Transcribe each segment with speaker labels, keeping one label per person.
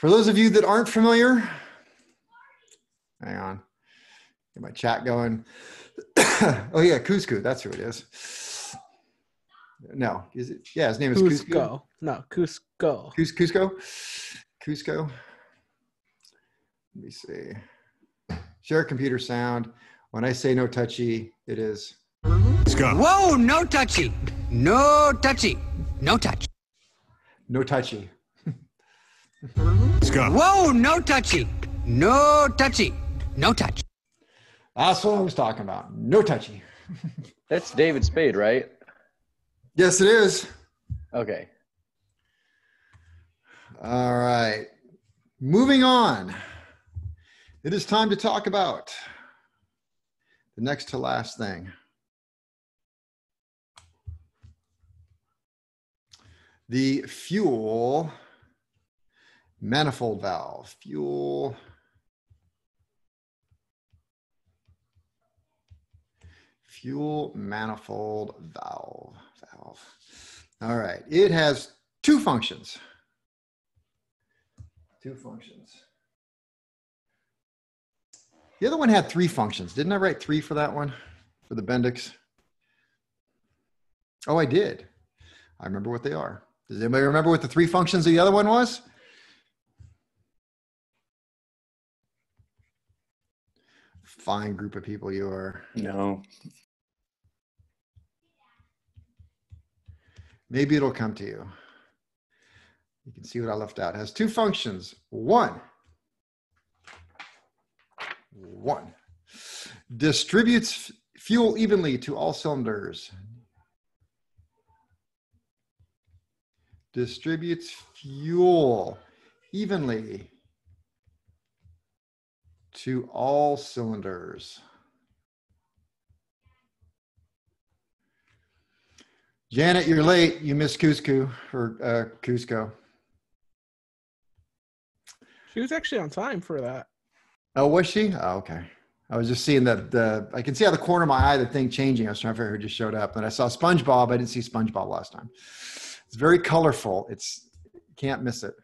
Speaker 1: For those of you that aren't familiar, hang on, get my chat going. oh yeah, Cusco, that's who it is. No, is it? Yeah, his name is Cusco.
Speaker 2: Cusco. No, Cusco.
Speaker 1: Cus- Cusco. Cusco. Let me see. Share computer sound. When I say no touchy, it is
Speaker 3: Whoa, no touchy. No touchy. No touch.
Speaker 1: no touchy.
Speaker 3: Whoa, no touchy. No touchy. No touch.
Speaker 1: That's what I was talking about. No touchy.
Speaker 4: That's David Spade, right?
Speaker 1: Yes, it is.
Speaker 4: Okay.
Speaker 1: All right. Moving on. It is time to talk about the next to last thing. The fuel manifold valve. Fuel fuel manifold valve. Valve. All right. It has two functions. Two functions. The other one had three functions. Didn't I write three for that one? For the Bendix? Oh, I did. I remember what they are. Does anybody remember what the three functions of the other one was? Fine group of people you are.
Speaker 5: No.
Speaker 1: Maybe it'll come to you. You can see what I left out. It has two functions. One, one distributes fuel evenly to all cylinders. Distributes fuel evenly to all cylinders. Janet, you're late. You missed Cusco or uh, Cusco.
Speaker 2: She was actually on time for that.
Speaker 1: Oh, was she? Oh, okay. I was just seeing that the I can see out the corner of my eye the thing changing. I was trying to figure who just showed up, and I saw SpongeBob. I didn't see SpongeBob last time. It's very colorful. It's can't miss it.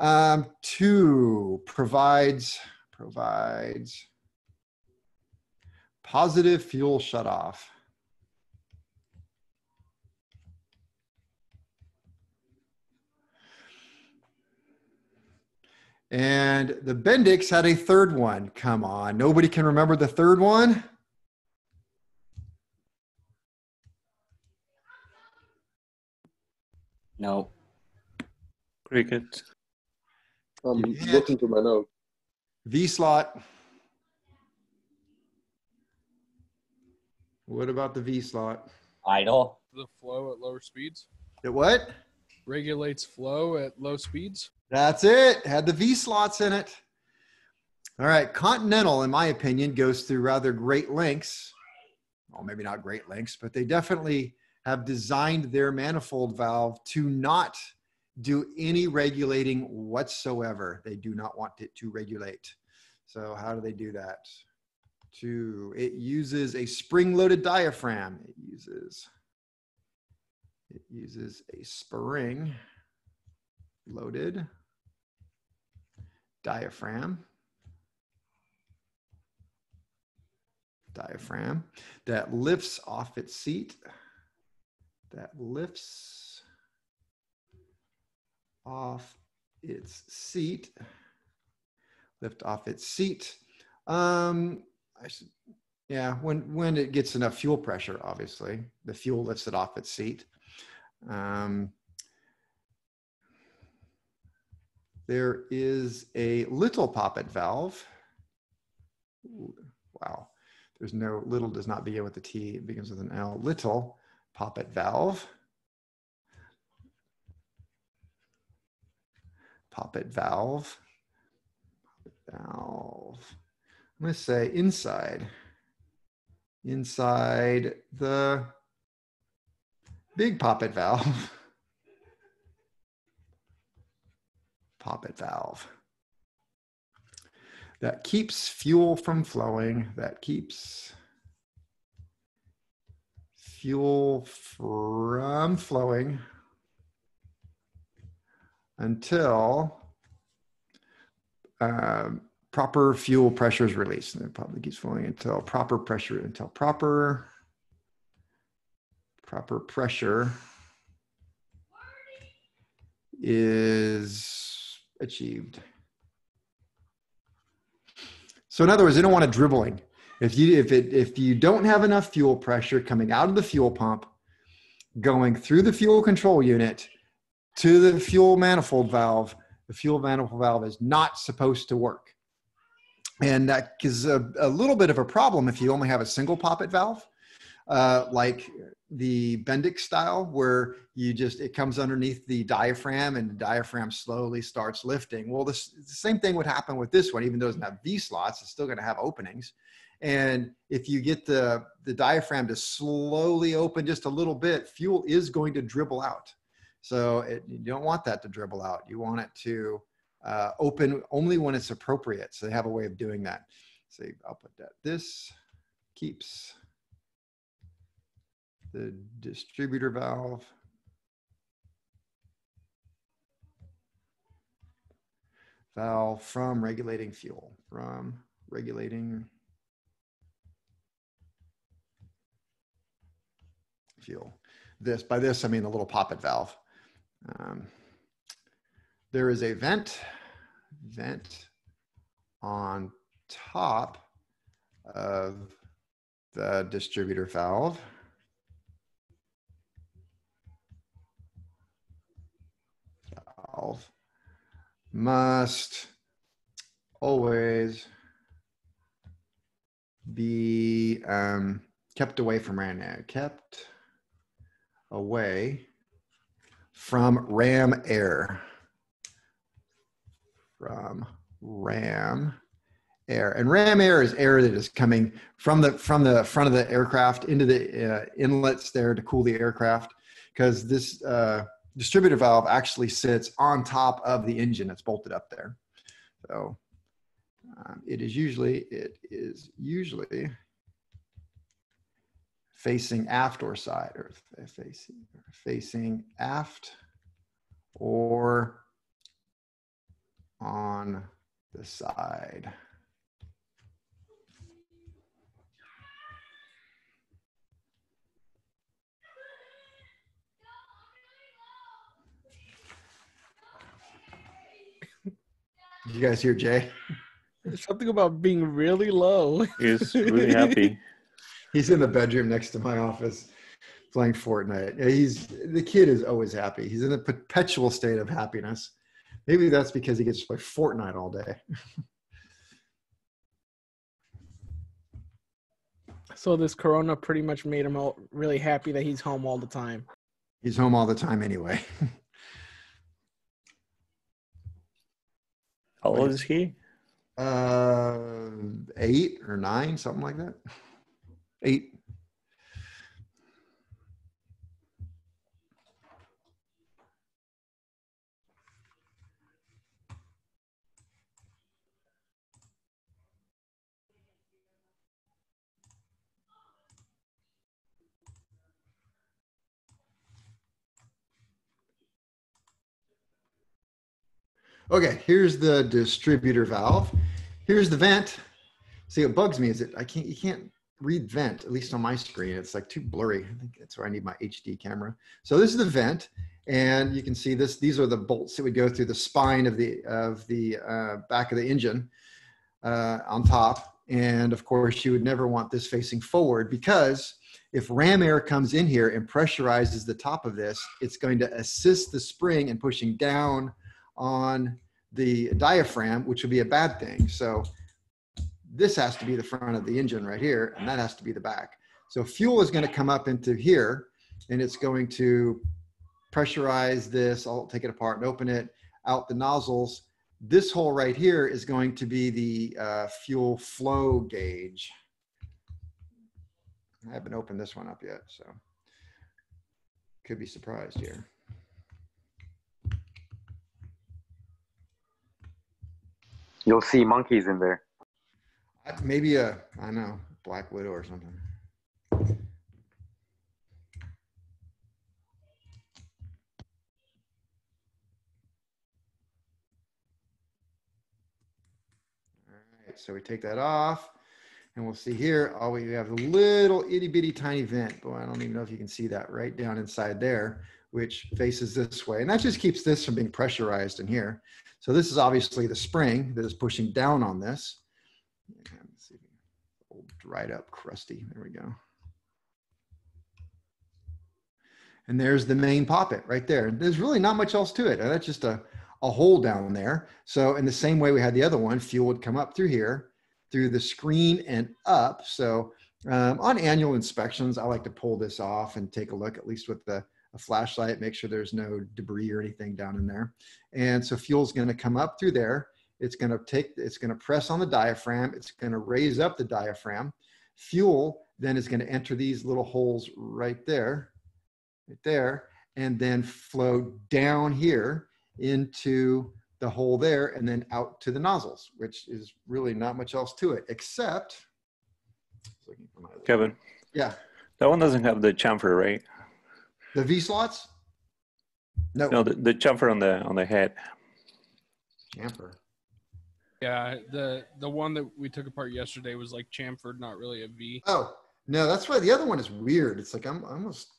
Speaker 1: Um, two provides provides positive fuel shutoff. And the Bendix had a third one. Come on. Nobody can remember the third one?
Speaker 5: No. Cricket.
Speaker 6: I'm
Speaker 1: Yeah.
Speaker 6: looking to my note.
Speaker 1: V slot. What about the V slot?
Speaker 5: Idle.
Speaker 7: The flow at lower speeds
Speaker 1: It what?
Speaker 7: regulates flow at low speeds.
Speaker 1: That's it. Had the V slots in it. All right. Continental, in my opinion, goes through rather great lengths. Well, maybe not great lengths, but they definitely have designed their manifold valve to not do any regulating whatsoever. They do not want it to regulate. So, how do they do that? To it uses a spring-loaded diaphragm. It uses it uses a spring loaded diaphragm diaphragm that lifts off its seat that lifts off its seat lift off its seat um I should, yeah when when it gets enough fuel pressure obviously the fuel lifts it off its seat um, there is a little poppet valve. Wow. There's no little does not begin with a T. It begins with an L. Little poppet valve. Poppet valve. Valve. I'm going to say inside. Inside the big poppet valve. poppet valve. That keeps fuel from flowing, that keeps fuel from flowing until um, proper fuel pressure is released. And it probably keeps flowing until proper pressure, until proper, proper pressure is achieved. So in other words, they don't want it dribbling. If you if it if you don't have enough fuel pressure coming out of the fuel pump, going through the fuel control unit to the fuel manifold valve, the fuel manifold valve is not supposed to work. And that is a, a little bit of a problem if you only have a single poppet valve, uh, like the Bendix style, where you just, it comes underneath the diaphragm and the diaphragm slowly starts lifting. Well, this, the same thing would happen with this one, even though it doesn't have V slots, it's still going to have openings. And if you get the, the diaphragm to slowly open just a little bit, fuel is going to dribble out. So it, you don't want that to dribble out. You want it to uh, open only when it's appropriate. So they have a way of doing that. So I'll put that. This keeps the distributor valve. Valve from regulating fuel, from regulating fuel. This, by this, I mean the little poppet valve. Um, there is a vent, vent on top of the distributor valve. Valve must always be um, kept away from ram air, kept away from ram air. From ram air. And ram air is air that is coming from the from the front of the aircraft into the uh, inlets there to cool the aircraft because this uh, distributor valve actually sits on top of the engine that's bolted up there. So um, it is usually it is usually facing aft or side or eh, facing facing aft or on the side. Did you guys hear Jay?
Speaker 2: There's something about being really low.
Speaker 5: He's really happy.
Speaker 1: He's in the bedroom next to my office playing Fortnite. He's the kid is always happy. He's in a perpetual state of happiness. Maybe that's because he gets to play Fortnite all day.
Speaker 2: So this corona pretty much made him all really happy that he's home all the time.
Speaker 1: He's home all the time anyway.
Speaker 5: How old is he?
Speaker 1: Uh, eight or nine, something like that. Eight. Okay, here's the distributor valve. Here's the vent. See, what bugs me is that I can't, you can't read vent, at least on my screen. It's like too blurry. I think that's where I need my HD camera. So this is the vent. And you can see this, these are the bolts that would go through the spine of the, of the uh, back of the engine uh, on top. And of course, you would never want this facing forward because if ram air comes in here and pressurizes the top of this, it's going to assist the spring in pushing down on the diaphragm, which would be a bad thing. So this has to be the front of the engine right here, and that has to be the back. So fuel is going to come up into here, and it's going to pressurize this. I'll take it apart and open it out the nozzles. This hole right here is going to be the uh, fuel flow gauge. I haven't opened this one up yet, so could be surprised here.
Speaker 8: You'll see monkeys in there.
Speaker 1: Maybe a, I don't know, black widow or something. So we take that off and we'll see here, all we have a little itty bitty tiny vent. Boy, I don't even know if you can see that right down inside there, which faces this way. And that just keeps this from being pressurized in here. So this is obviously the spring that is pushing down on this. Yeah, let's see. Old dried up crusty. There we go. And there's the main poppet right there. There's really not much else to it. That's just a, a hole down there. So in the same way we had the other one, fuel would come up through here, through the screen and up. So um, on annual inspections, I like to pull this off and take a look, at least with the a flashlight, make sure there's no debris or anything down in there. And so fuel's gonna come up through there. It's gonna take, it's gonna press on the diaphragm. It's gonna raise up the diaphragm. Fuel then is gonna enter these little holes right there, right there, and then flow down here into the hole there and then out to the nozzles, which is really not much else to it, except, looking for my-
Speaker 5: Kevin,
Speaker 1: yeah,
Speaker 5: that one doesn't have the chamfer, right?
Speaker 1: the V slots? No,
Speaker 5: No, the, the chamfer on the on the head.
Speaker 1: chamfer.
Speaker 7: Yeah, the the one that we took apart yesterday was like chamfered, not really a V.
Speaker 1: Oh, no, that's why the other one is weird. It's like I'm almost,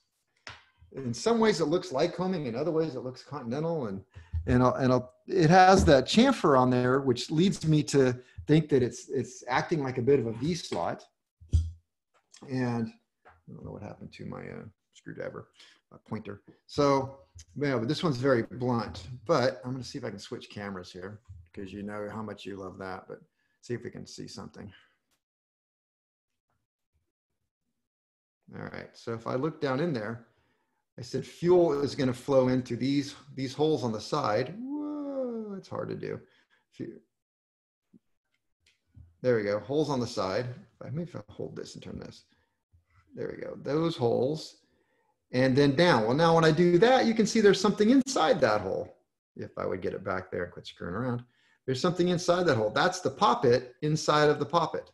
Speaker 1: in some ways it looks Lycoming, in other ways it looks continental, and and I'll, and I'll, it has that chamfer on there, which leads me to think that it's it's acting like a bit of a V slot. And I don't know what happened to my uh, screwdriver, uh, pointer. So, yeah, but this one's very blunt. But I'm going to see if I can switch cameras here because you know how much you love that. But see if we can see something. All right, so if I look down in there, I said fuel is gonna flow into these, these holes on the side. Whoa, it's hard to do. There we go, holes on the side. May have hold this and turn this. There we go, those holes. And then down. Well, now when I do that, you can see there's something inside that hole. If I would get it back there and quit screwing around. There's something inside that hole. That's the poppet inside of the poppet.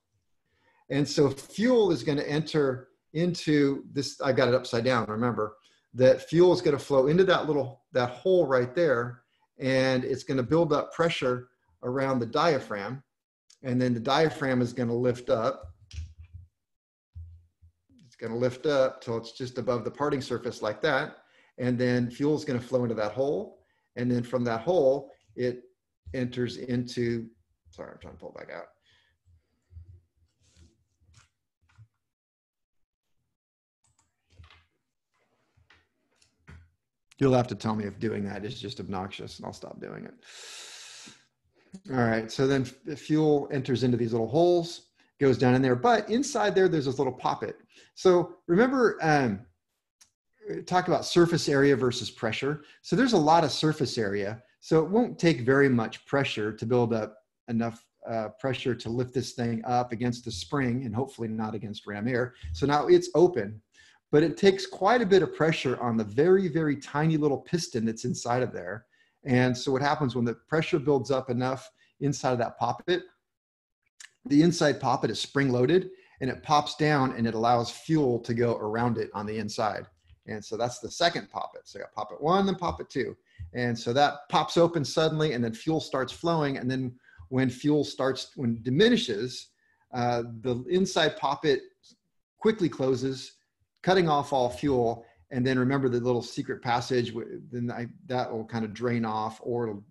Speaker 1: And so fuel is going to enter into this. I got it upside down. Remember that fuel is going to flow into that little that hole right there, and it's going to build up pressure around the diaphragm, and then the diaphragm is going to lift up. It's going to lift up till it's just above the parting surface like that, and then fuel is going to flow into that hole, and then from that hole it enters into. Sorry, I'm trying to pull back out. You'll have to tell me if doing that is just obnoxious and I'll stop doing it. All right, so then f- fuel enters into these little holes, goes down in there, but inside there, there's this little poppet. So remember, um, talk about surface area versus pressure. So there's a lot of surface area. So it won't take very much pressure to build up enough uh, pressure to lift this thing up against the spring and hopefully not against ram air. So now it's open but it takes quite a bit of pressure on the very, very tiny little piston that's inside of there. And so what happens when the pressure builds up enough inside of that poppet, the inside poppet is spring loaded and it pops down and it allows fuel to go around it on the inside. And so that's the second poppet. So I got poppet one, then poppet two. And so that pops open suddenly and then fuel starts flowing. And then when fuel starts, when diminishes, uh, the inside poppet quickly closes cutting off all fuel and then remember the little secret passage then I, that will kind of drain off or it'll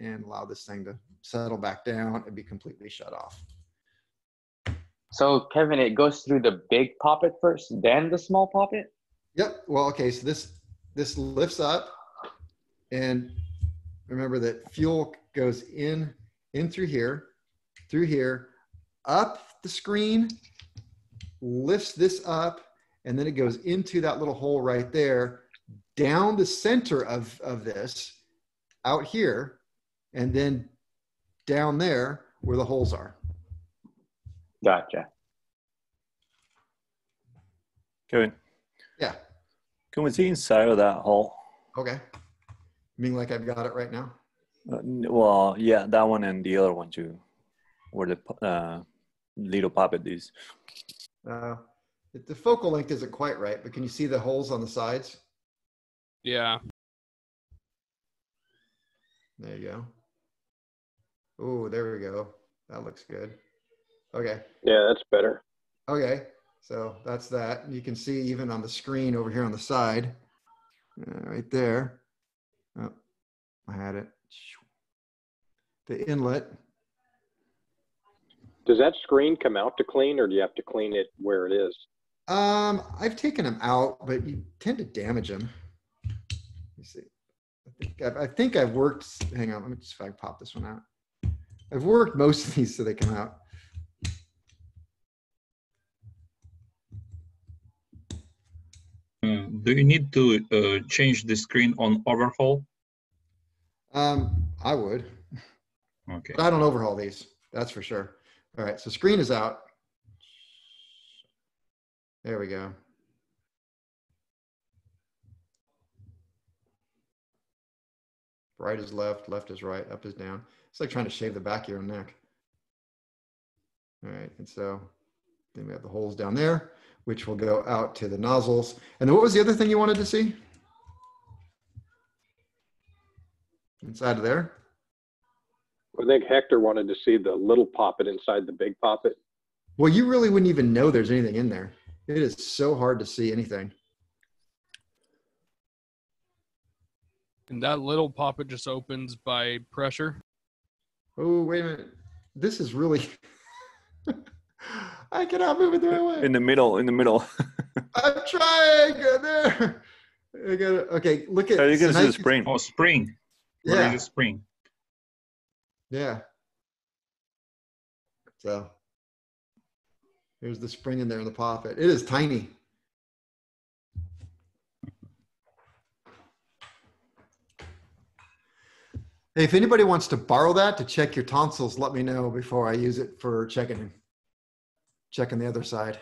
Speaker 1: and allow this thing to settle back down and be completely shut off
Speaker 8: So Kevin, it goes through the big poppet first, then the small poppet.
Speaker 1: yep well okay so this this lifts up and remember that fuel goes in in through here through here up the screen lifts this up and then it goes into that little hole right there down the center of, of this out here and then down there where the holes are
Speaker 8: Gotcha.
Speaker 5: Kevin,
Speaker 1: yeah
Speaker 5: can we see inside of that hole?
Speaker 1: okay mean like i've got it right now
Speaker 5: Uh, well, yeah, that one and the other one too, where the uh, little poppet is.
Speaker 1: uh, the focal length isn't quite right but can you see the holes on the sides
Speaker 7: Yeah.
Speaker 1: there you go oh there we go that looks good Okay.
Speaker 6: Yeah, that's better.
Speaker 1: Okay. So that's that. You can see even on the screen over here on the side, uh, right there. I had it. The inlet.
Speaker 6: Does that screen come out to clean, or do you have to clean it where it is?
Speaker 1: Um, I've taken them out, but you tend to damage them. Let me see. I think I've, I think I've worked. Hang on, let me just if I can pop this one out. I've worked most of these so they come out.
Speaker 9: Uh, do you need to uh, change the screen on overhaul?
Speaker 1: Um, I would,
Speaker 9: Okay.
Speaker 1: but I don't overhaul these. That's for sure. All right, so screen is out. There we go. Right is left, left is right, up is down. It's like trying to shave the back of your neck. All right, and so then we have the holes down there, which will go out to the nozzles. And then what was the other thing you wanted to see? Inside of there?
Speaker 6: I think Hector wanted to see the little poppet inside the big poppet.
Speaker 1: Well, you really wouldn't even know there's anything in there. It is so hard to see anything.
Speaker 7: And that little poppet just opens by pressure.
Speaker 1: Oh, wait a minute. This is really. I cannot move it the right way.
Speaker 5: In the middle, in the middle.
Speaker 1: I'm trying. There. I got it. Okay, look at.
Speaker 5: so you can
Speaker 1: so
Speaker 5: see
Speaker 1: now
Speaker 5: the spring.
Speaker 9: Oh, spring. Where is
Speaker 1: Yeah,
Speaker 9: the spring?
Speaker 1: yeah. So here's the spring in there in the poppet. It is tiny. Hey, if anybody wants to borrow that to check your tonsils, let me know before I use it for checking checking the other side.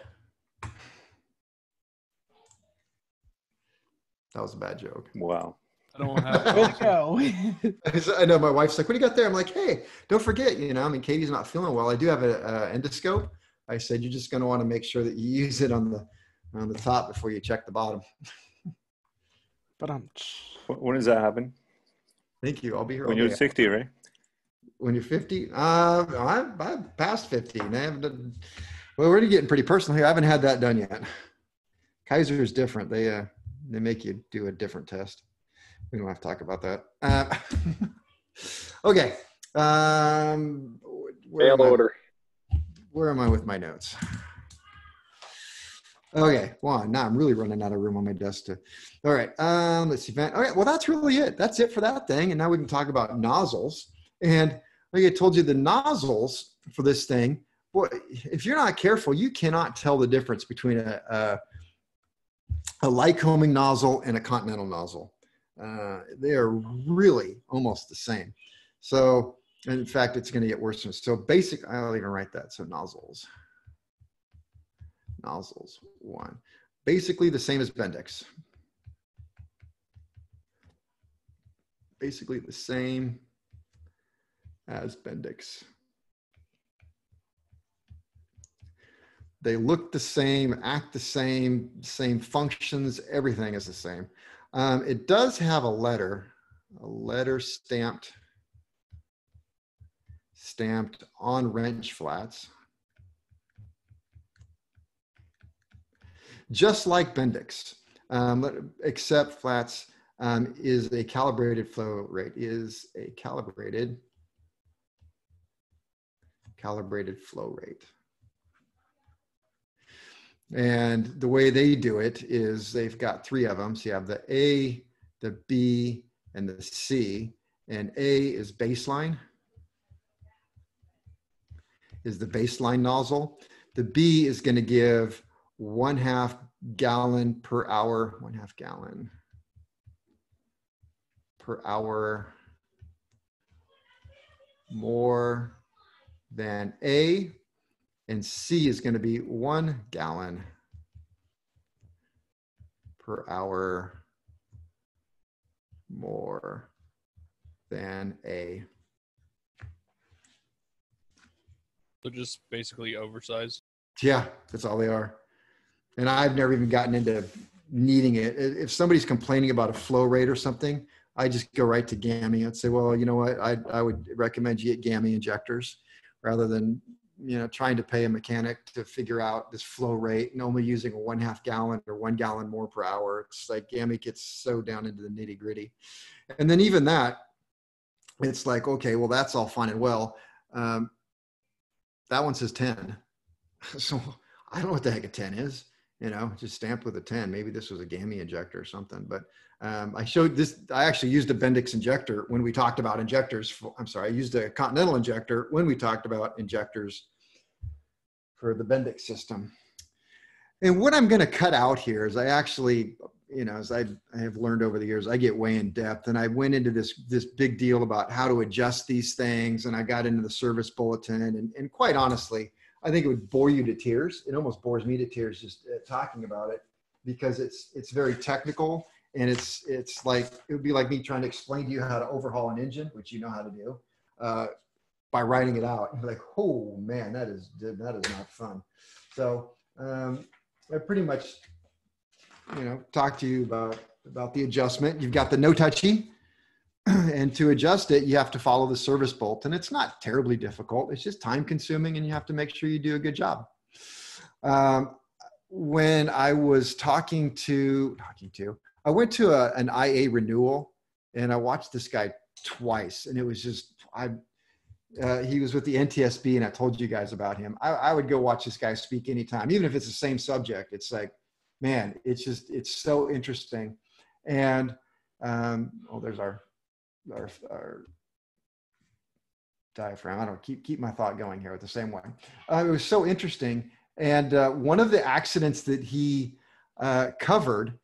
Speaker 1: That was a bad joke.
Speaker 5: Wow.
Speaker 7: I don't have.
Speaker 2: Good go.
Speaker 1: I know my wife's like, "What do you got there?" I'm like, "Hey, don't forget, you know, I mean, Katie's not feeling well. I do have a, a endoscope." I said, "You're just going to want to make sure that you use it on the on the top before you check the bottom."
Speaker 2: but I'm.
Speaker 5: When does that happen?
Speaker 1: Thank you. I'll be here
Speaker 5: When you're
Speaker 1: day.
Speaker 5: 60, right?
Speaker 1: When you're 50, uh, I'm, I'm past 50. And I haven't done, well, we're already getting pretty personal here. I haven't had that done yet. Kaiser is different. They uh, they make you do a different test. We don't have to talk about that. Uh, okay. Um, where
Speaker 6: Mail
Speaker 1: am I?
Speaker 6: order.
Speaker 1: where am I with my notes? Okay, well, now I'm really running out of room on my desk to. All right, um, let's see. Van- Okay, well, that's really it. That's it for that thing. And now we can talk about nozzles. And like I told you, the nozzles for this thing, boy, if you're not careful, you cannot tell the difference between a a, a Lycoming nozzle and a Continental nozzle. Uh, they are really almost the same. So, in fact, it's going to get worse. So, basic. I'll even write that. So, nozzles nozzles one basically the same as bendix basically the same as bendix they look the same act the same same functions everything is the same um, it does have a letter a letter stamped stamped on wrench flats just like Bendix, um, except flats um, is a calibrated flow rate, is a calibrated, calibrated flow rate. And the way they do it is they've got three of them. So you have the A, the B, and the C. And A is baseline, is the baseline nozzle. The B is going to give one half gallon per hour, one half gallon per hour more than A, and C is going to be one gallon per hour more than A.
Speaker 7: So just basically oversized.
Speaker 1: Yeah, that's all they are. And I've never even gotten into needing it. If somebody's complaining about a flow rate or something, I just go right to GAMI and say, well, you know what? I, I would recommend you get GAMI injectors rather than you know, trying to pay a mechanic to figure out this flow rate and only using a one half gallon or one gallon more per hour. It's like GAMI gets so down into the nitty gritty. And then even that, it's like, okay, well, that's all fine and well. Um, that one says 10. So I don't know what the heck a 10 is, you know, just stamped with a 10. Maybe this was a GAMI injector or something, but um, I showed this, I actually used a Bendix injector when we talked about injectors. For, I'm sorry, I used a Continental injector when we talked about injectors for the Bendix system. And what I'm going to cut out here is I actually, you know, as I, I have learned over the years, I get way in depth and I went into this, this big deal about how to adjust these things. And I got into the service bulletin and, and quite honestly, I think it would bore you to tears. It almost bores me to tears just uh, talking about it because it's, it's very technical and it's it's like it would be like me trying to explain to you how to overhaul an engine, which you know how to do, uh, by writing it out. You're like, oh man, that is that is not fun. So um, I pretty much, you know, talk to you about about the adjustment. You've got the no touchy, and to adjust it, you have to follow the service bolt, and it's not terribly difficult. It's just time consuming, and you have to make sure you do a good job. Um, when I was talking to talking to I went to a, an IA renewal and I watched this guy twice, and it was just I. Uh, he was with the NTSB, and I told you guys about him. I, I would go watch this guy speak anytime, even if it's the same subject. It's like, man, it's just it's so interesting. And um, oh, there's our our, our diaphragm. I don't keep keep my thought going here with the same way. Uh, it was so interesting, and uh, one of the accidents that he uh, covered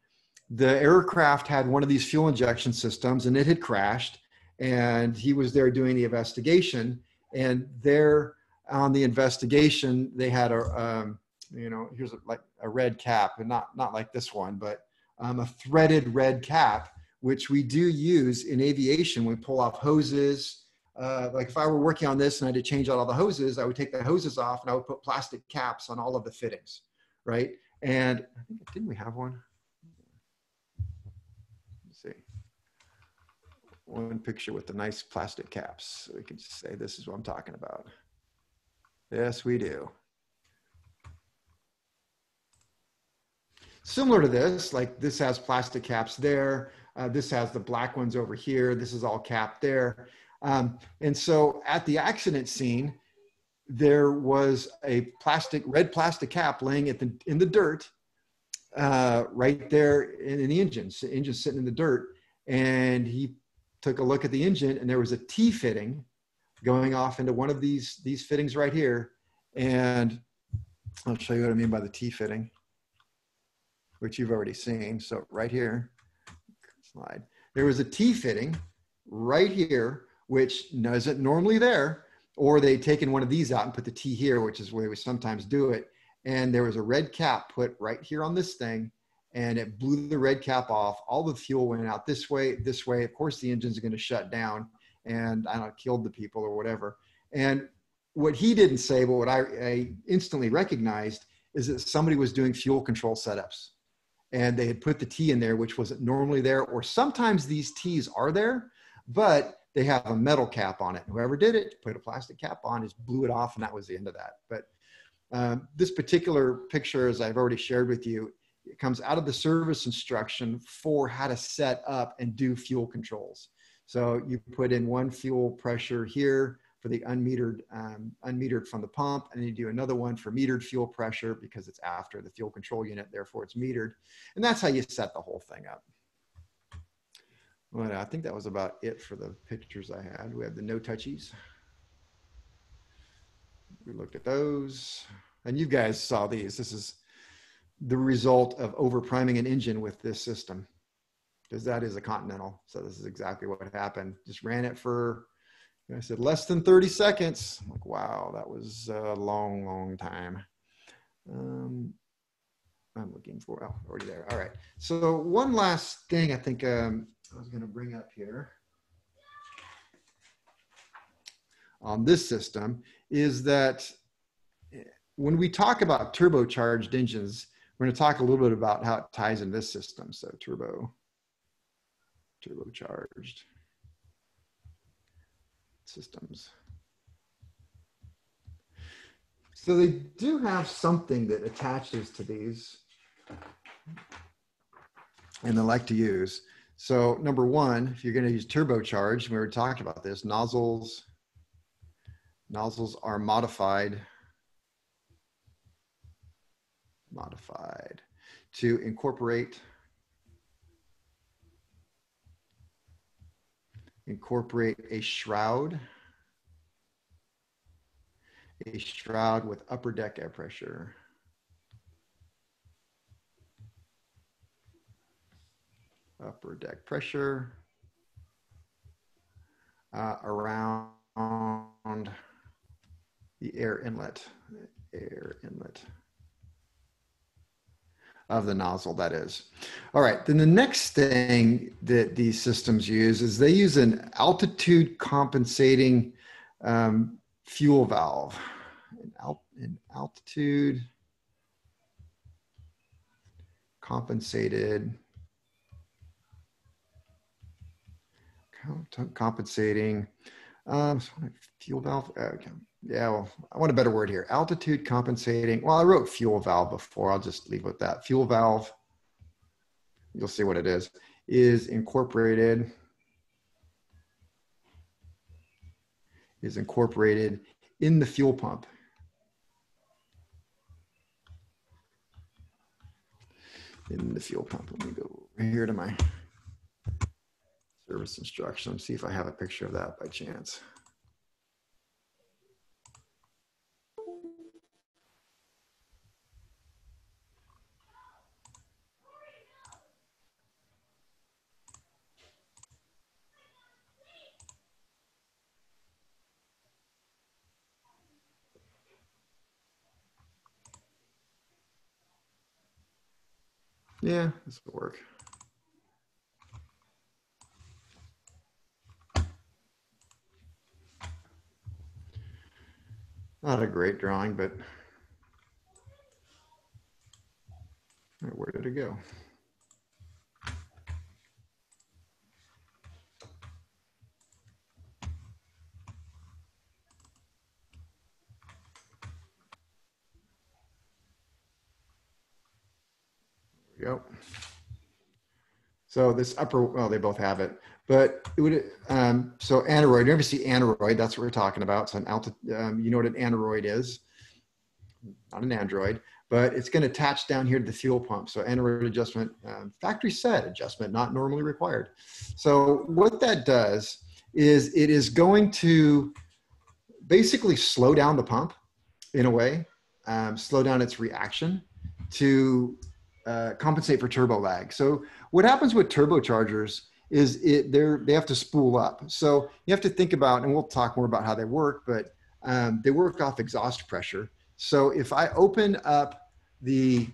Speaker 1: the aircraft had one of these fuel injection systems and it had crashed and he was there doing the investigation. And there on the investigation they had a um, you know here's a, like a red cap and not not like this one but um, a threaded red cap which we do use in aviation. We pull off hoses. Uh, like if i were working on this and i had to change out all the hoses i would take the hoses off and i would put plastic caps on all of the fittings right? And i think didn't we have one one picture with the nice plastic caps. We can just say, this is what I'm talking about. Yes, we do. Similar to this, like this has plastic caps there. Uh, this has the black ones over here. This is all capped there. Um, and so at the accident scene, there was a plastic, red plastic cap laying the, in the dirt uh, right there in, in the engine. The engine sitting in the dirt. And he took a look at the engine and there was a T fitting going off into one of these, these fittings right here. And I'll show you what I mean by the T fitting, which you've already seen. So right here, slide. There was a T fitting right here, which isn't normally there, or they'd taken one of these out and put the T here, which is where we sometimes do it. And there was a red cap put right here on this thing and it blew the red cap off. All the fuel went out this way, this way. Of course, the engines going to shut down, and I don't know, killed the people or whatever. And what he didn't say, but what I, I instantly recognized is that somebody was doing fuel control setups, and they had put the T in there, which wasn't normally there, or sometimes these T's are there, but they have a metal cap on it. Whoever did it put a plastic cap on, just blew it off, and that was the end of that. But um, this particular picture, as I've already shared with you, it comes out of the service instruction for how to set up and do fuel controls. So you put in one fuel pressure here for the unmetered, um, unmetered from the pump, and you do another one for metered fuel pressure because it's after the fuel control unit, therefore it's metered. And that's how you set the whole thing up. Well, I think that was about it for the pictures I had. We had the no touchies. We looked at those. And you guys saw these. This is the result of overpriming an engine with this system. Because that is a continental. So this is exactly what happened. Just ran it for i said less than 30 seconds. I'm like wow that was a long long time. Um, i'm looking for oh already there. All right. So one last thing i think um, i was going to bring up here on this system is that when we talk about turbocharged engines we're going to talk a little bit about how it ties in this system. So turbo, turbocharged systems. So they do have something that attaches to these and they like to use. So number one, if you're going to use turbocharged, we were talking about this, nozzles, nozzles are modified, modified to incorporate incorporate a shroud a shroud with upper deck air pressure. Upper deck pressure uh, around the air inlet air inlet of the nozzle, that is. All right, then the next thing that these systems use is they use an altitude compensating um, fuel valve. An, al an altitude compensated compensating um, fuel valve. Okay. Yeah, well, I want a better word here. Altitude compensating. Well, I wrote fuel valve before. I'll just leave with that. Fuel valve, you'll see what it is, is incorporated, is incorporated in the fuel pump. In the fuel pump. Let me go here to my service instructions, See if I have a picture of that by chance. Yeah, this will work. Not a great drawing, but where did it go? So this upper, well, they both have it, but it would, um, so aneroid, you ever see aneroid, that's what we're talking about. So an alti, um, you know what an aneroid is? Not an android, but it's going to attach down here to the fuel pump. So aneroid adjustment, um, factory set adjustment, not normally required. So what that does is it is going to basically slow down the pump in a way, um, slow down its reaction to uh, compensate for turbo lag. So what happens with turbochargers is it they're they have to spool up. So you have to think about, and we'll talk more about how they work, but um, they work off exhaust pressure. So if I open up the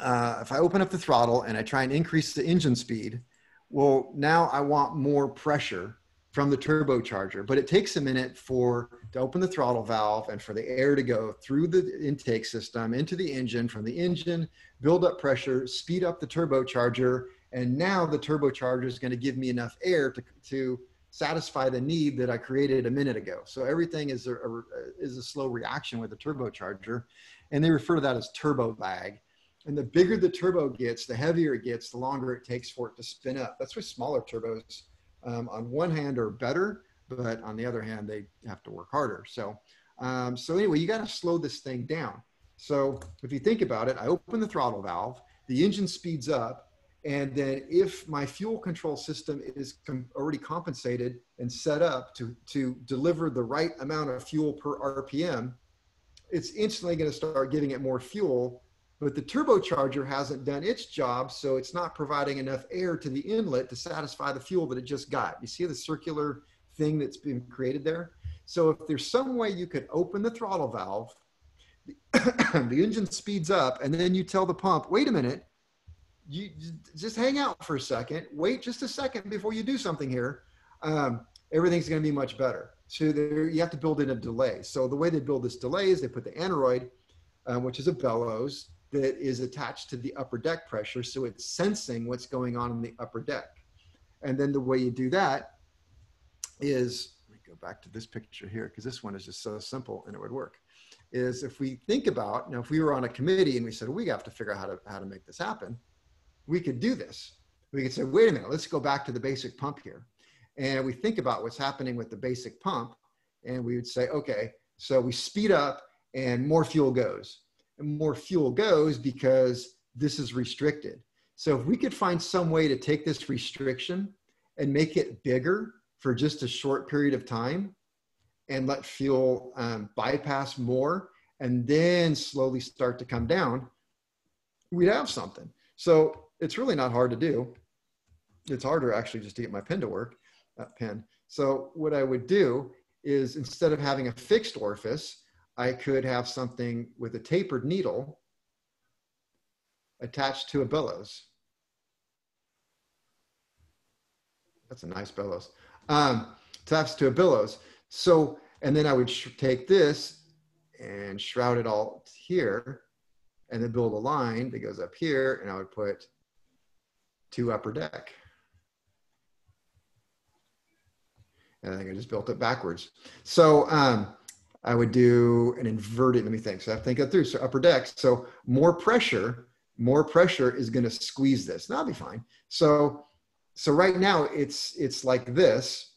Speaker 1: uh, if I open up the throttle and I try and increase the engine speed, well, now I want more pressure from the turbocharger, but it takes a minute for to open the throttle valve and for the air to go through the intake system into the engine, from the engine, build up pressure, speed up the turbocharger, and now the turbocharger is going to give me enough air to, to satisfy the need that I created a minute ago. So everything is a, a, is a slow reaction with the turbocharger, and they refer to that as turbo lag. And the bigger the turbo gets, the heavier it gets, the longer it takes for it to spin up. That's why smaller turbos um, on one hand are better, but on the other hand, they have to work harder. So, um, so anyway, you got to slow this thing down. So if you think about it, I open the throttle valve, the engine speeds up, and then if my fuel control system is com already compensated and set up to, to deliver the right amount of fuel per RPM, it's instantly going to start giving it more fuel but the turbocharger hasn't done its job, so it's not providing enough air to the inlet to satisfy the fuel that it just got. You see the circular thing that's been created there? So if there's some way you could open the throttle valve, the, engine speeds up, and then you tell the pump, wait a minute, you just hang out for a second, wait just a second before you do something here. Um, everything's going to be much better. So there, you have to build in a delay. So the way they build this delay is they put the aneroid, um, which is a bellows, that is attached to the upper deck pressure. So it's sensing what's going on in the upper deck. And then the way you do that is, let me go back to this picture here, because this one is just so simple and it would work. is if we think about, now if we were on a committee and we said, we have to figure out how to, how to make this happen, we could do this. We could say, wait a minute, let's go back to the basic pump here. And we think about what's happening with the basic pump and we would say, okay, so we speed up and more fuel goes. More fuel goes because this is restricted. So if we could find some way to take this restriction and make it bigger for just a short period of time and let fuel um, bypass more and then slowly start to come down, we'd have something. So it's really not hard to do. It's harder actually just to get my pen to work, that pen. So what I would do is instead of having a fixed orifice, I could have something with a tapered needle attached to a bellows. That's a nice bellows. Um, attached to a bellows. So, and then I would take this and shroud it all here and then build a line that goes up here and I would put two upper deck. And I think I just built it backwards. So um, I would do an inverted, let me think. So I have to think it through. So upper deck. So more pressure, more pressure is going to squeeze this. That'll be fine. So, so right now it's, it's like this.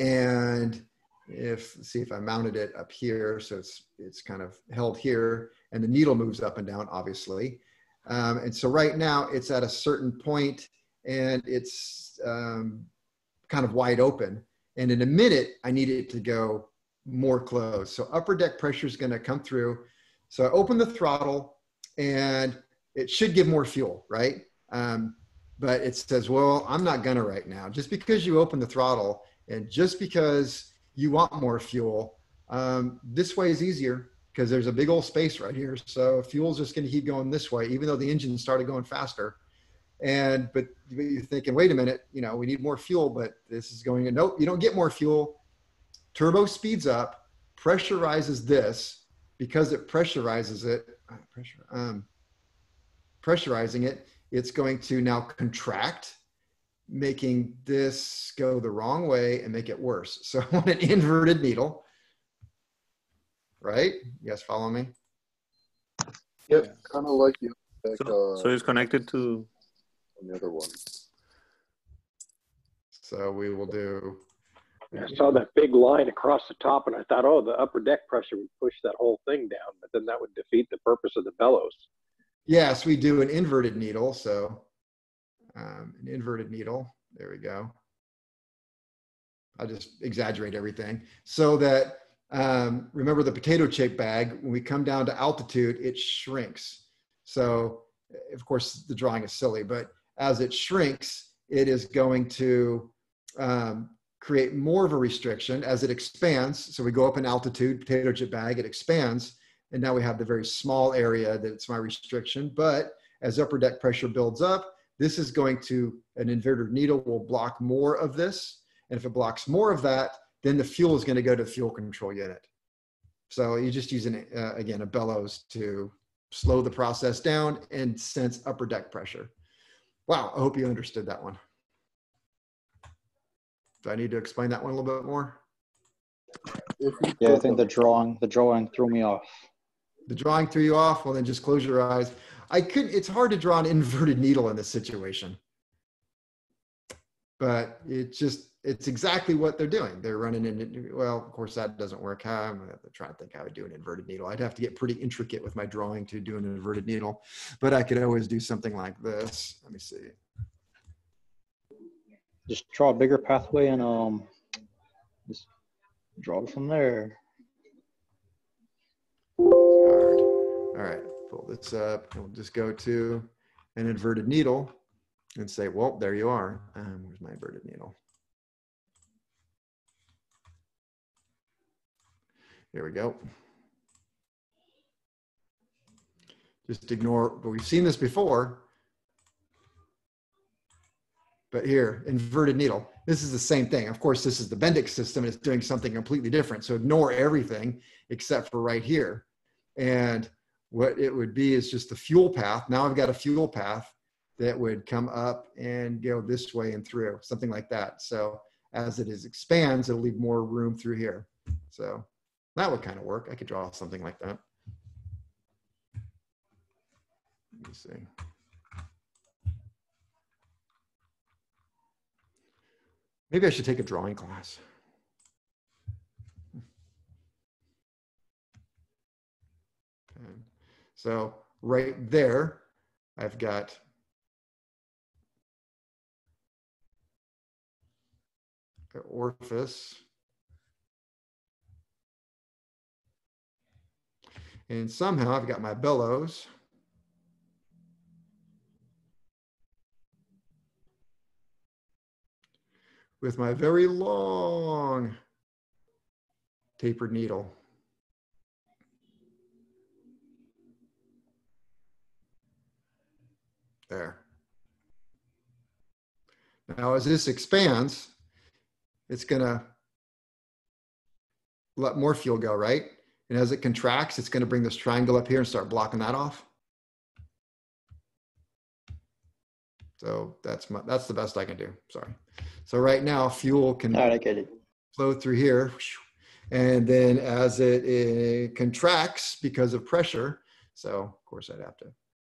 Speaker 1: And if, see if I mounted it up here. So it's, it's kind of held here and the needle moves up and down, obviously. Um, and so right now it's at a certain point and it's um, kind of wide open. And in a minute, I need it to go more closed. So upper deck pressure is going to come through. So I open the throttle and it should give more fuel, right? Um, but it says, well, I'm not going to right now. Just because you open the throttle and just because you want more fuel, um, this way is easier because there's a big old space right here. So fuel's just going to keep going this way, even though the engine started going faster. And but you're thinking, wait a minute, you know, we need more fuel, but this is going in. Nope, you don't get more fuel. Turbo speeds up, pressurizes this because it pressurizes it. Uh, pressure, um, pressurizing it, it's going to now contract, making this go the wrong way and make it worse. So I want an inverted needle, right? You guys follow me?
Speaker 10: Yep, kind of like you. Like,
Speaker 5: So,
Speaker 10: uh,
Speaker 5: so it's connected to
Speaker 10: on the other one.
Speaker 1: So we will do.
Speaker 6: I saw that big line across the top and I thought, oh, the upper deck pressure would push that whole thing down, but then that would defeat the purpose of the bellows.
Speaker 1: Yes, we do an inverted needle. So um, an inverted needle. There we go. I'll just exaggerate everything so that um, remember the potato chip bag, when we come down to altitude, it shrinks. So of course the drawing is silly, but as it shrinks, it is going to um, create more of a restriction as it expands. So we go up in altitude, potato chip bag, it expands. And now we have the very small area that's my restriction. But as upper deck pressure builds up, this is going to, an inverted needle will block more of this. And if it blocks more of that, then the fuel is going to go to the fuel control unit. So you just use, an, uh, again, a bellows to slow the process down and sense upper deck pressure. Wow, I hope you understood that one. Do I need to explain that one a little bit more?
Speaker 11: Yeah, I think the drawing the drawing threw me off.
Speaker 1: The drawing threw you off? Well, then just close your eyes. I could, it's hard to draw an inverted needle in this situation. But it just, it's exactly what they're doing. They're running in, well, of course that doesn't work. How, I'm trying to think how I would do an inverted needle. I'd have to get pretty intricate with my drawing to do an inverted needle, but I could always do something like this. Let me see.
Speaker 11: Just draw a bigger pathway and um just draw it from there.
Speaker 1: All right, pull this up we'll just go to an inverted needle and say, well, there you are. Um, where's my inverted needle? Here we go. Just ignore, but we've seen this before. But here, inverted needle. This is the same thing. Of course, this is the Bendix system. It's doing something completely different. So ignore everything except for right here. And what it would be is just the fuel path. Now I've got a fuel path that would come up and go this way and through, something like that. So as it is expands, it'll leave more room through here. So That would kind of work. I could draw something like that. Let me see. Maybe I should take a drawing class. Okay. So right there, I've got orifice. And somehow I've got my bellows. With my very long tapered needle. There. Now, as this expands, it's going to let more fuel go, right? And as it contracts, it's going to bring this triangle up here and start blocking that off. So that's my, that's the best I can do. Sorry. So right now, fuel can
Speaker 11: right, I get it.
Speaker 1: flow through here. And then as it, it contracts because of pressure, so of course I'd have to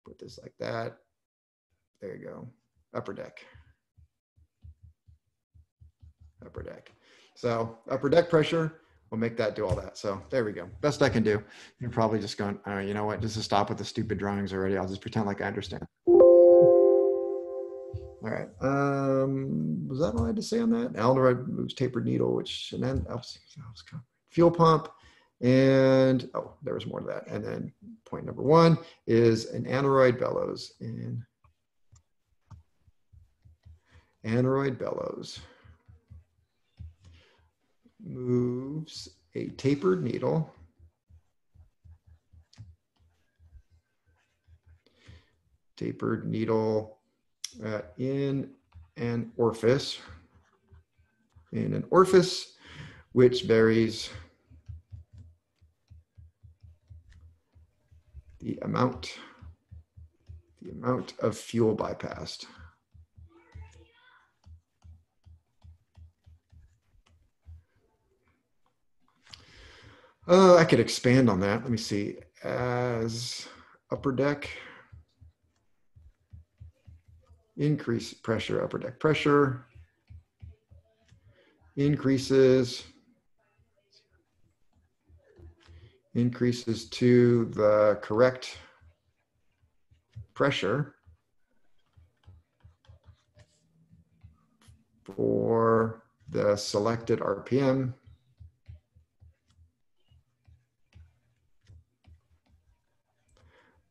Speaker 1: put this like that. There you go, upper deck. Upper deck. So upper deck pressure will make that do all that. So there we go. Best I can do. You're probably just going, right, you know what? Just to stop with the stupid drawings already. I'll just pretend like I understand. All right. Um, was that all I had to say on that? Aneroid moves tapered needle, which and then else fuel pump, and oh, there was more to that. And then point number one is an aneroid bellows in aneroid bellows moves a tapered needle tapered needle uh, in an orifice, in an orifice, which varies the amount, the amount of fuel bypassed. Uh, I could expand on that. Let me see. As upper deck, increase pressure, upper deck pressure, increases, increases to the correct pressure for the selected RPM.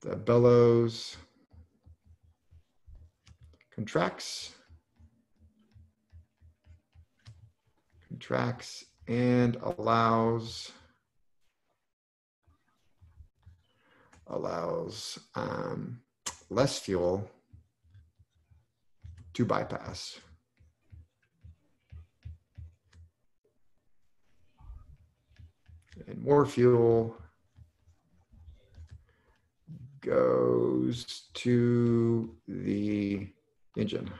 Speaker 1: The bellows contracts, contracts, and allows allows um, less fuel to bypass. And more fuel goes to the engine.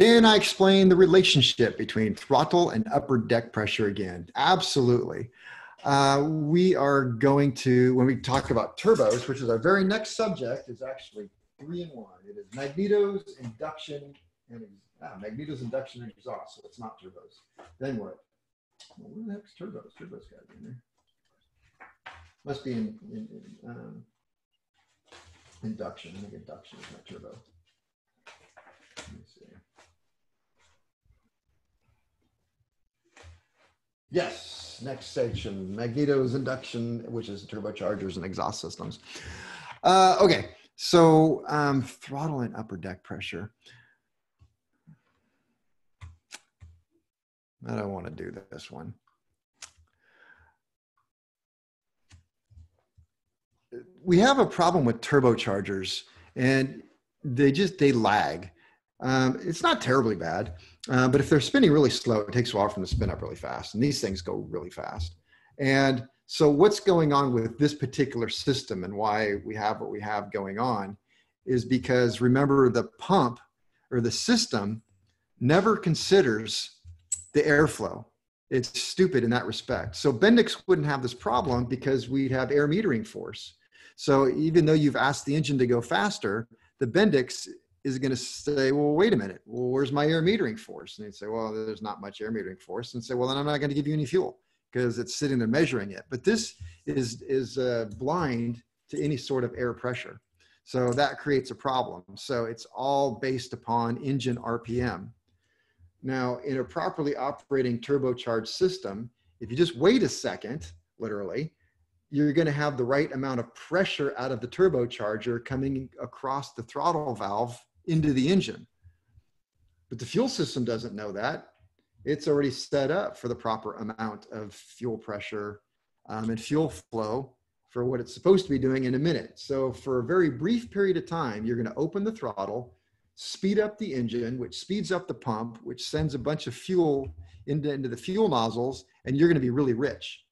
Speaker 1: Can I explain the relationship between throttle and upper deck pressure again? Absolutely. Uh, we are going to, when we talk about turbos, which is our very next subject, is actually three in one. It is magnetos, induction, and ah, magnetos, induction, and exhaust. So it's not turbos. Then what? Well, where the heck's turbos? Turbos got in there. Must be in, in, in um, induction. I think induction is not turbo. Let me see. Yes, next section, magnetos induction, which is turbochargers and exhaust systems. Uh, okay, so um, throttle and upper deck pressure. I don't want to do this one. We have a problem with turbochargers and they just, they lag. Um, it's not terribly bad, uh, but if they're spinning really slow, it takes a while for them to spin up really fast. And these things go really fast. And so, what's going on with this particular system and why we have what we have going on is because remember, the pump or the system never considers the airflow. It's stupid in that respect. So, Bendix wouldn't have this problem because we'd have air metering force. So, even though you've asked the engine to go faster, the Bendix is going to say, well, wait a minute. Well, where's my air metering force? And they'd say, well, there's not much air metering force. And say, well, then I'm not going to give you any fuel because it's sitting there measuring it. But this is is uh, blind to any sort of air pressure. So that creates a problem. So it's all based upon engine RPM. Now, in a properly operating turbocharged system, if you just wait a second, literally, you're going to have the right amount of pressure out of the turbocharger coming across the throttle valve into the engine. But the fuel system doesn't know that. It's already set up for the proper amount of fuel pressure um, and fuel flow for what it's supposed to be doing in a minute. So for a very brief period of time, you're going to open the throttle, speed up the engine, which speeds up the pump, which sends a bunch of fuel into, into the fuel nozzles, and you're going to be really rich.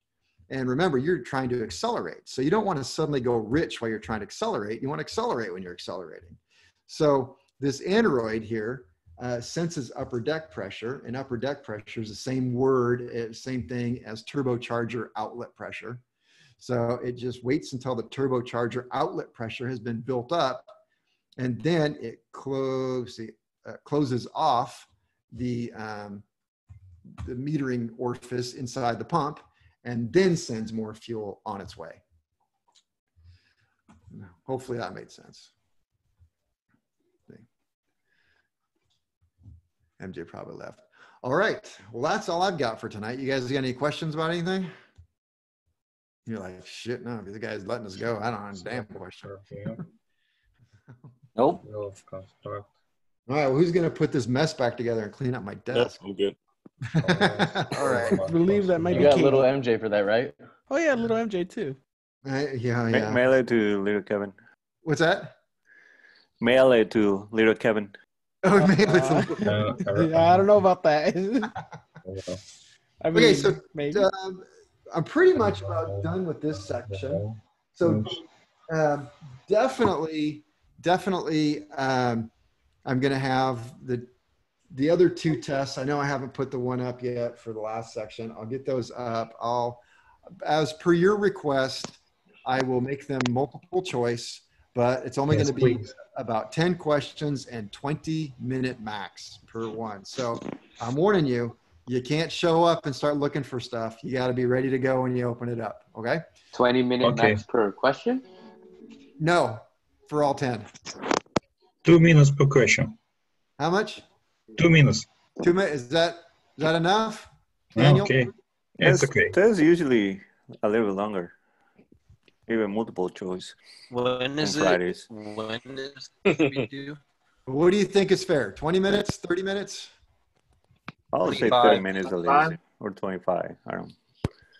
Speaker 1: And remember, you're trying to accelerate. So you don't want to suddenly go rich while you're trying to accelerate. You want to accelerate when you're accelerating. So this aneroid here uh, senses upper deck pressure, and upper deck pressure is the same word, uh, same thing as turbocharger outlet pressure. So it just waits until the turbocharger outlet pressure has been built up, and then it close, uh, closes off the, um, the metering orifice inside the pump, and then sends more fuel on its way. Hopefully that made sense. MJ probably left. All right. Well, that's all I've got for tonight. You guys got any questions about anything? You're like, shit, no, the guy's letting us go. I don't have a damn question.
Speaker 5: nope.
Speaker 1: All right. Well, who's going to put this mess back together and clean up my desk?
Speaker 12: I'm good.
Speaker 1: all right.
Speaker 2: I believe that might
Speaker 4: You
Speaker 2: be
Speaker 4: got
Speaker 2: King.
Speaker 4: little MJ for that, right?
Speaker 2: Oh yeah, little MJ too.
Speaker 1: Uh, yeah,
Speaker 5: Ma-
Speaker 1: yeah.
Speaker 5: Mail it to little Kevin.
Speaker 1: What's that?
Speaker 5: Mail it to little Kevin.
Speaker 1: Oh, mail it
Speaker 2: Uh,
Speaker 1: to-
Speaker 2: yeah, I don't know about that. I mean,
Speaker 1: okay, so
Speaker 2: maybe.
Speaker 1: um, I'm pretty much about done with this section. So um, definitely, definitely, um, I'm going to have the the other two tests. I know I haven't put the one up yet for the last section. I'll get those up. I'll, as per your request, I will make them multiple choice, but it's only
Speaker 11: Yes,
Speaker 1: going to be
Speaker 11: please.
Speaker 1: About 10 questions and 20 minute max per one. So I'm warning you, you can't show up and start looking for stuff. You got to be ready to go when you open it up. Okay.
Speaker 8: 20 minute
Speaker 9: Okay.
Speaker 8: max per question?
Speaker 1: No, for all 10.
Speaker 9: Two minutes per question.
Speaker 1: How much?
Speaker 9: Two minutes.
Speaker 1: Two minutes. Is that, is that enough? Daniel?
Speaker 9: Okay. It's okay.
Speaker 5: That's usually a little longer. Even multiple choice
Speaker 13: When
Speaker 5: on
Speaker 13: is it?
Speaker 5: Fridays.
Speaker 13: When is we do?
Speaker 1: What do you think is fair? 20 minutes, 30 minutes,
Speaker 5: I'll say 30 minutes at least, or 25. I don't.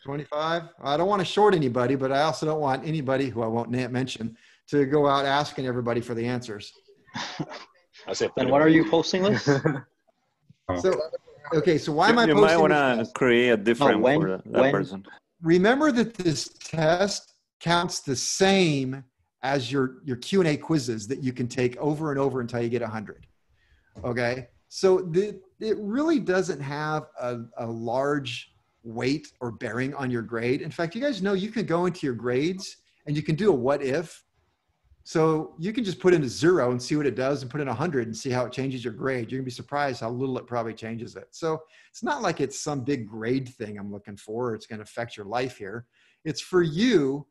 Speaker 1: 25? I don't want to short anybody, but I also don't want anybody who I won't na- mention to go out asking everybody for the answers.
Speaker 12: I said,
Speaker 11: Then what are you posting this?
Speaker 1: So, okay, so why am I
Speaker 5: you
Speaker 1: posting
Speaker 5: might want to create a different
Speaker 11: when-
Speaker 5: for that, that
Speaker 11: when-
Speaker 5: person.
Speaker 1: remember that this test counts the same as your your q&a quizzes that you can take over and over until you get 100 okay so the, it really doesn't have a, a large weight or bearing on your grade in fact you guys know you can go into your grades and you can do a what if so you can just put in a zero and see what it does and put in 100 and see how it changes your grade you're going to be surprised how little it probably changes it so it's not like it's some big grade thing I'm looking for. Or it's going to affect your life here. It's for you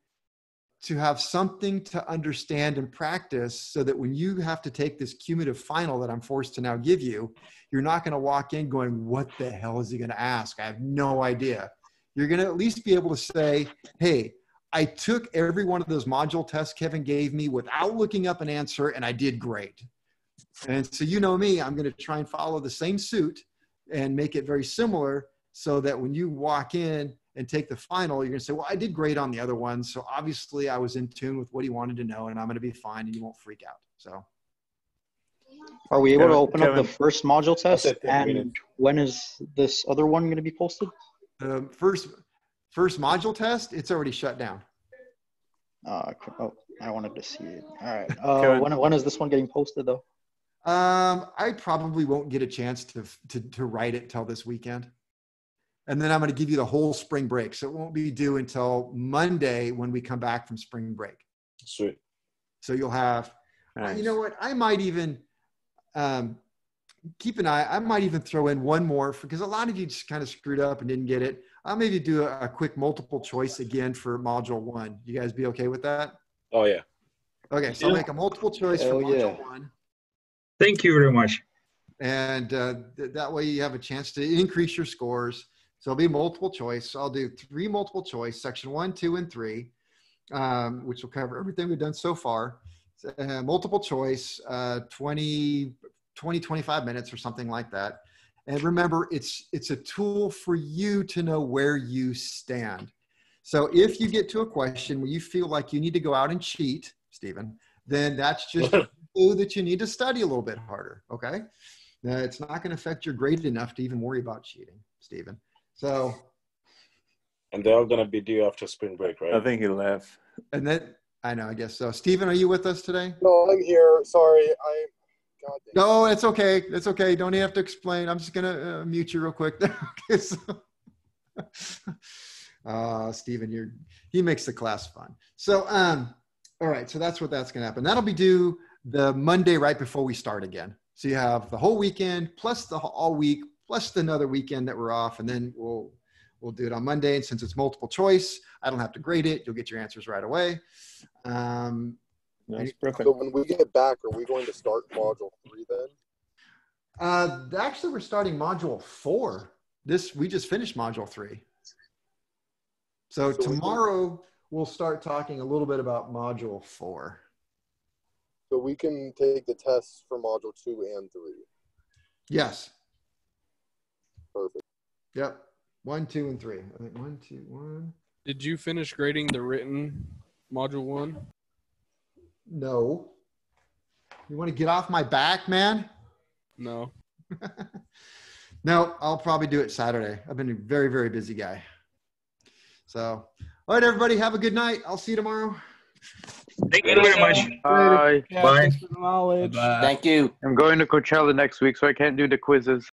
Speaker 1: to have something to understand and practice so that when you have to take this cumulative final that I'm forced to now give you, you're not going to walk in going, What the hell is he going to ask? I have no idea. You're going to at least be able to say, Hey, I took every one of those module tests Kevin gave me without looking up an answer, and I did great. And so, you know me, I'm going to try and follow the same suit and make it very similar so that when you walk in and take the final, you're going to say, Well, I did great on the other one. So obviously I was in tune with what he wanted to know and I'm going to be fine and you won't freak out. So,
Speaker 11: Are we able to
Speaker 5: Kevin-
Speaker 11: open up the first module test? And
Speaker 12: minutes.
Speaker 11: when is this other one going to be posted?
Speaker 1: The first first module test, it's already shut down.
Speaker 11: Uh, oh, I wanted to see it. All right. Uh, when, when is this one getting posted though?
Speaker 1: Um, I probably won't get a chance to to to write it till this weekend. And then I'm going to give you the whole spring break. So it won't be due until Monday when we come back from spring break.
Speaker 12: Sweet.
Speaker 1: So you'll have, uh, you know what? I might even um, keep an eye. I might even throw in one more because a lot of you just kind of screwed up and didn't get it. I'll maybe do a, a quick multiple choice again for module one. You guys be okay with that?
Speaker 12: Oh yeah.
Speaker 1: Okay, so I'll make a multiple choice
Speaker 11: Hell
Speaker 1: for module
Speaker 11: yeah.
Speaker 1: one.
Speaker 9: Thank you very much.
Speaker 1: and uh, th- that way you have a chance to increase your scores. So it'll be multiple choice. I'll do three multiple choice, section one, two, and three, um, which will cover everything we've done so far. Uh, multiple choice, uh, 20, 20, 25 minutes or something like that. And remember, it's it's a tool for you to know where you stand. So if you get to a question where you feel like you need to go out and cheat, Stephen, then that's just a clue that you need to study a little bit harder. Okay. Uh, it's not going to affect your grade enough to even worry about cheating, Stephen. So,
Speaker 12: And they're all gonna be due after spring break, right?
Speaker 5: I think he left.
Speaker 1: and then I know, I guess so. Stephen, are you with us today?
Speaker 10: No, I'm here. Sorry, I. God.
Speaker 1: No, it's okay. It's okay. Don't even have to explain. I'm just gonna uh, mute you real quick. okay, so, uh, Stephen, you're he makes the class fun. So, um, all right. So that's what that's gonna happen. That'll be due the Monday right before we start again. So you have the whole weekend plus the wh- all week plus another weekend that we're off, and then we'll we'll do it on Monday. And since it's multiple choice, I don't have to grade it. You'll get your answers right away. Um,
Speaker 5: That's perfect.
Speaker 10: So when we get back, are we going to start module three then?
Speaker 1: Uh, actually, we're starting module four. This we just finished module three. So,
Speaker 10: So we can-
Speaker 1: tomorrow we'll start talking a little bit about module four.
Speaker 10: So we can take the tests for module two and three.
Speaker 1: Yes.
Speaker 10: Perfect.
Speaker 1: Yep. One, two, and three. I think one, two, one.
Speaker 7: Did you finish grading the written module one?
Speaker 1: No. You want to get off my back, man?
Speaker 7: No.
Speaker 1: No, I'll probably do it Saturday. I've been a very, very busy guy. So, all right, everybody, have a good night. I'll see you tomorrow.
Speaker 9: Thank you very much.
Speaker 8: Bye.
Speaker 2: Yeah,
Speaker 9: Bye.
Speaker 2: thanks for the knowledge.
Speaker 13: Thank you.
Speaker 8: I'm going to Coachella next week, so I can't do the quizzes.